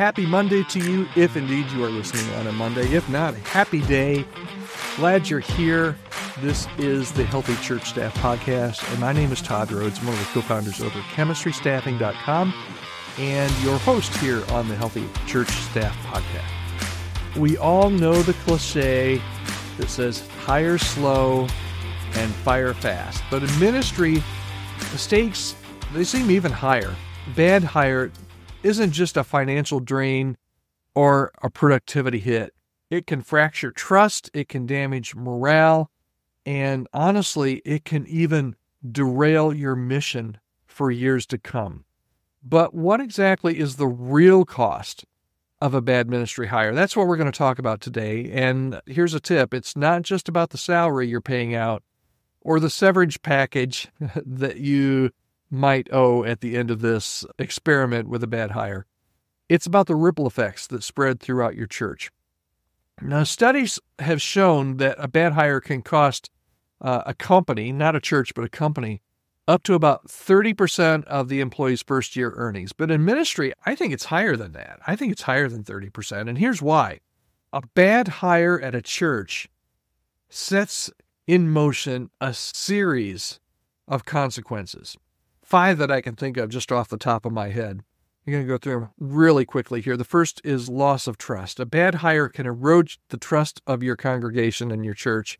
happy Monday to you, if indeed you are listening on a Monday. If not, happy day. Glad you're here. This is the Healthy Church Staff Podcast, and my name is Todd Rhoades. I'm one of the co founders over chemistrystaffing.com and your host here on the Healthy Church Staff Podcast. We all know the cliche that says hire slow and fire fast, but in ministry, mistakes they seem even higher. Bad hire isn't just a financial drain or a productivity hit. It can fracture trust, it can damage morale, and honestly, it can even derail your mission for years to come. But what exactly is the real cost of a bad ministry hire? That's what we're going to talk about today. And here's a tip it's not just about the salary you're paying out or the severance package that you might owe at the end of this experiment with a bad hire. It's about the ripple effects that spread throughout your church. Now, studies have shown that a bad hire can cost uh, a company, not a church, but a company, up to about 30% of the employee's first year earnings. But in ministry, I think it's higher than that. I think it's higher than 30%. And here's why a bad hire at a church sets in motion a series of consequences five that I can think of just off the top of my head. I'm going to go through them really quickly here. The first is loss of trust. A bad hire can erode the trust of your congregation and your church,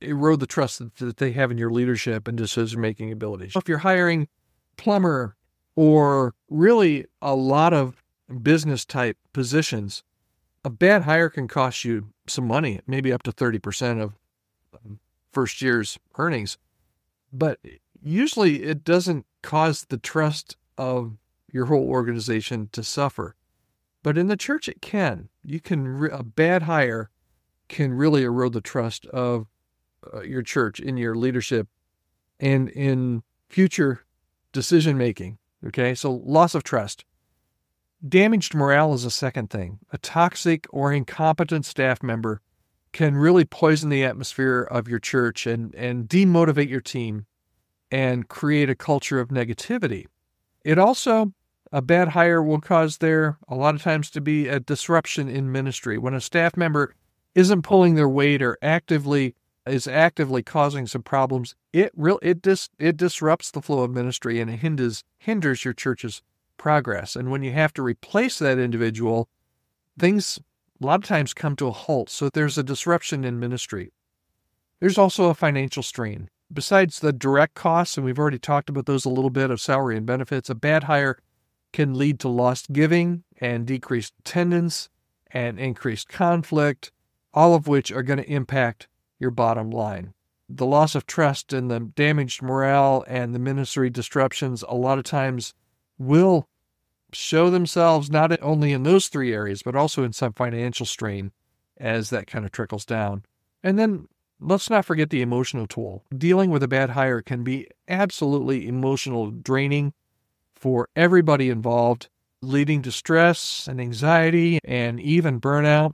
erode the trust that they have in your leadership and decision making abilities. If you're hiring plumber or really a lot of business type positions, a bad hire can cost you some money, maybe up to 30% of um, first year's earnings. But usually it doesn't cause the trust of your whole organization to suffer. But in the church, it can. You can a bad hire can really erode the trust of uh, your church in your leadership and in future decision making. Okay, so loss of trust. Damaged morale is a second thing. A toxic or incompetent staff member can really poison the atmosphere of your church and, and demotivate your team and create a culture of negativity. It also, a bad hire will cause there a lot of times to be a disruption in ministry. When a staff member isn't pulling their weight or actively is actively causing some problems, it real it dis, it disrupts the flow of ministry and hinders hinders your church's progress. And when you have to replace that individual, things a lot of times come to a halt. So there's a disruption in ministry. There's also a financial strain besides the direct costs, and we've already talked about those a little bit of salary and benefits, a bad hire can lead to lost giving and decreased attendance and increased conflict, all of which are going to impact your bottom line. The loss of trust and the damaged morale and the ministry disruptions a lot of times will show themselves not only in those three areas, but also in some financial strain as that kind of trickles down. And then Let's not forget the emotional toll. Dealing with a bad hire can be absolutely emotional draining for everybody involved, leading to stress and anxiety and even burnout.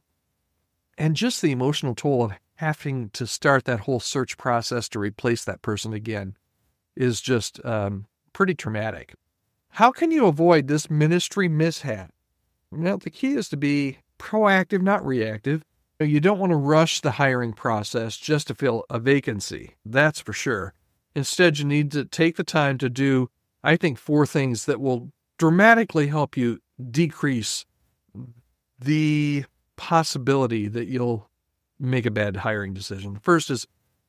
And just the emotional toll of having to start that whole search process to replace that person again is just um, pretty traumatic. How can you avoid this ministry mishap? Now, the key is to be proactive, not reactive. You don't want to rush the hiring process just to fill a vacancy. That's for sure. Instead, you need to take the time to do, I think, four things that will dramatically help you decrease the possibility that you'll make a bad hiring decision. First is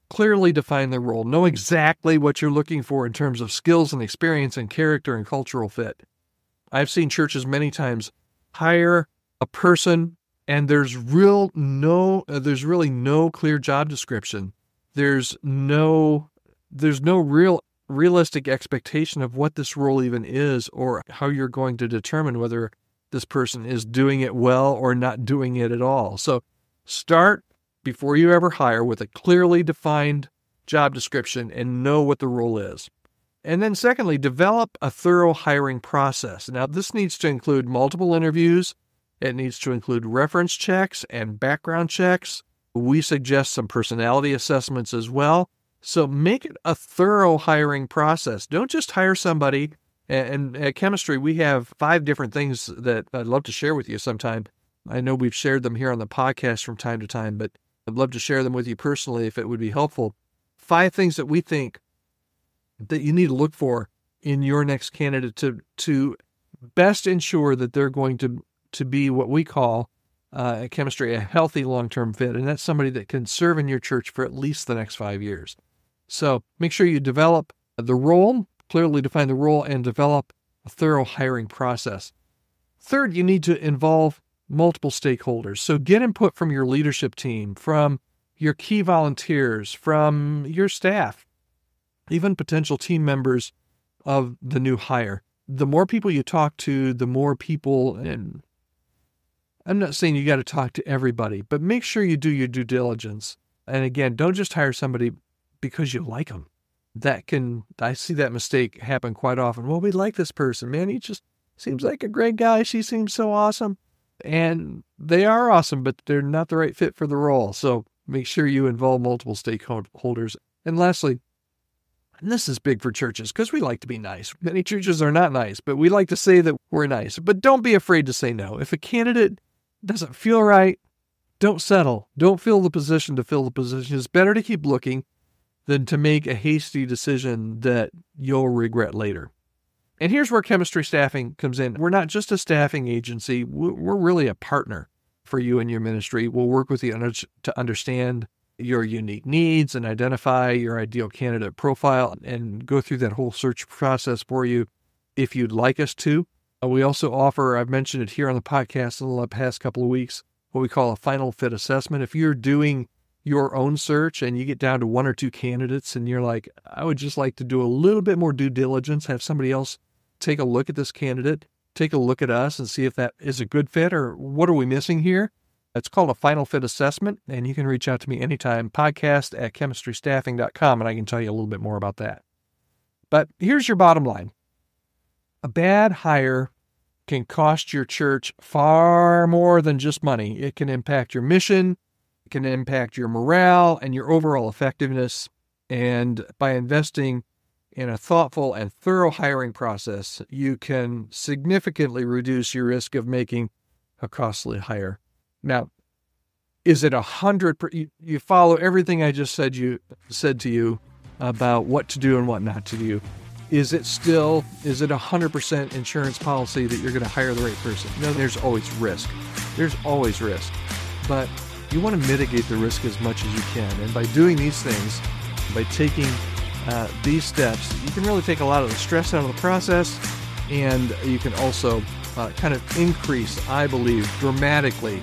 clearly define the role. Know exactly what you're looking for in terms of skills and experience and character and cultural fit. I've seen churches many times hire a person and there's real no uh, there's really no clear job description. There's no there's no real realistic expectation of what this role even is or how you're going to determine whether this person is doing it well or not doing it at all. So start before you ever hire with a clearly defined job description and know what the role is. And then secondly develop a thorough hiring process. Now this needs to include multiple interviews it needs to include reference checks and background checks. We suggest some personality assessments as well. So make it a thorough hiring process. Don't just hire somebody And, at chemistry, we have five different things that I'd love to share with you sometime. I know we've shared them here on the podcast from time to time, but I'd love to share them with you personally if it would be helpful. Five things that we think that you need to look for in your next candidate to to best ensure that they're going to to be what we call uh, chemistry a healthy long term fit, and that's somebody that can serve in your church for at least the next five years. So make sure you develop the role, clearly define the role, and develop a thorough hiring process. Third, you need to involve multiple stakeholders. So get input from your leadership team, from your key volunteers, from your staff, even potential team members of the new hire. The more people you talk to, the more people, and I'm not saying you got to talk to everybody, but make sure you do your due diligence. And again, don't just hire somebody because you like them. That can, I see that mistake happen quite often. Well, we like this person, man. He just seems like a great guy. She seems so awesome. And they are awesome, but they're not the right fit for the role. So make sure you involve multiple stakeholders. And lastly, and this is big for churches because we like to be nice. Many churches are not nice, but we like to say that we're nice. But don't be afraid to say no. If a candidate doesn't feel right, don't settle. Don't fill the position to fill the position. It's better to keep looking than to make a hasty decision that you'll regret later. And here's where chemistry staffing comes in. We're not just a staffing agency, we're really a partner for you and your ministry. We'll work with you to understand your unique needs and identify your ideal candidate profile and go through that whole search process for you if you'd like us to. Uh, we also offer, I've mentioned it here on the podcast in the past couple of weeks, what we call a final fit assessment. If you're doing your own search and you get down to one or two candidates and you're like, I would just like to do a little bit more due diligence, have somebody else take a look at this candidate, take a look at us and see if that is a good fit or what are we missing here. It's called a final fit assessment, and you can reach out to me anytime, podcast at chemistrystaffing.com, and I can tell you a little bit more about that. But here's your bottom line a bad hire can cost your church far more than just money. It can impact your mission, it can impact your morale and your overall effectiveness. And by investing in a thoughtful and thorough hiring process, you can significantly reduce your risk of making a costly hire. Now, is it a hundred? You, you follow everything I just said you said to you about what to do and what not to do. Is it still is it a hundred percent insurance policy that you're going to hire the right person? No, there's always risk. There's always risk, but you want to mitigate the risk as much as you can. And by doing these things, by taking uh, these steps, you can really take a lot of the stress out of the process, and you can also uh, kind of increase, I believe, dramatically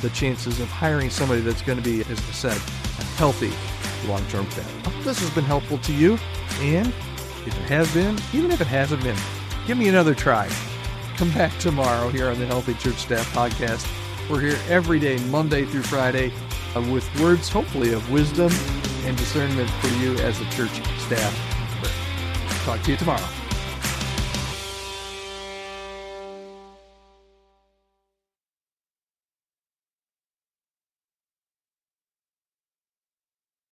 the chances of hiring somebody that's going to be, as I said, a healthy long term fit. This has been helpful to you, and if it has been, even if it hasn't been, give me another try. Come back tomorrow here on the Healthy Church Staff Podcast. We're here every day, Monday through Friday, uh, with words, hopefully, of wisdom and discernment for you as a church staff. Talk to you tomorrow.